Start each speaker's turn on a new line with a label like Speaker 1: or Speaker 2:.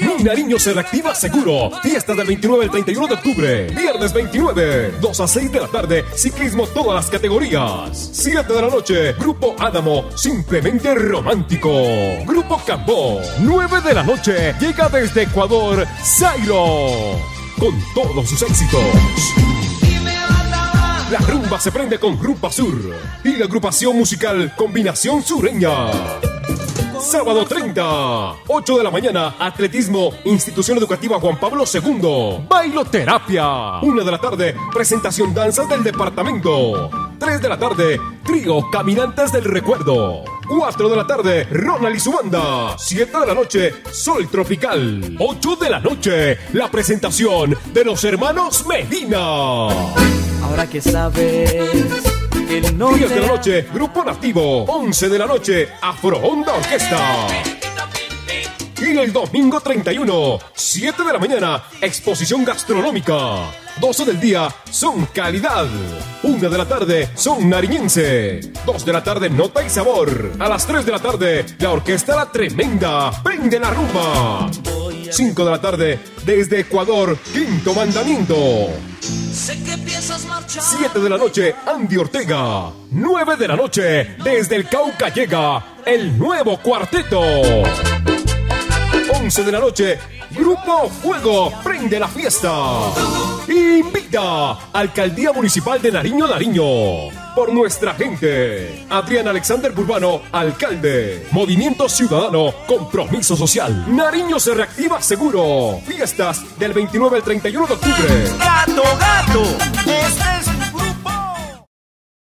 Speaker 1: Mi Nariño se reactiva seguro. Fiesta del 29 al 31 de octubre. Viernes 29. 2 a 6 de la tarde. Ciclismo todas las categorías. 7 de la noche. Grupo Adamo. Simplemente romántico. Grupo Cambó. 9 de la noche. Llega desde Ecuador. Zairo. Con todos sus éxitos. La rumba se prende con Rumba Sur y la agrupación musical Combinación Sureña. Sábado 30, 8 de la mañana, Atletismo, Institución Educativa Juan Pablo II. Bailoterapia. 1 de la tarde, presentación danzas del departamento. 3 de la tarde, trío Caminantes del Recuerdo. 4 de la tarde, Ronald y su banda. 7 de la noche, Sol Tropical. 8 de la noche, la presentación de los hermanos Medina.
Speaker 2: Ahora que sabes que no
Speaker 1: 10 de la noche, Grupo Nativo. 11 de la noche, Afro Onda Orquesta. Y el domingo 31, 7 de la mañana, exposición gastronómica. 12 del día, son calidad. 1 de la tarde, son nariñense. 2 de la tarde, nota y sabor. A las 3 de la tarde, la orquesta La Tremenda. Prende la rumba. 5 de la tarde, desde Ecuador, quinto mandamiento.
Speaker 3: Sé que piensas marchar.
Speaker 1: 7 de la noche, Andy Ortega. 9 de la noche, desde el Cauca llega el nuevo cuarteto. 11 de la noche, Grupo Fuego prende la fiesta. Invita Alcaldía Municipal de Nariño Nariño. Por nuestra gente. Adrián Alexander Burbano, alcalde. Movimiento Ciudadano, compromiso social. Nariño se reactiva seguro. Fiestas del 29 al 31 de octubre.
Speaker 3: Gato, gato,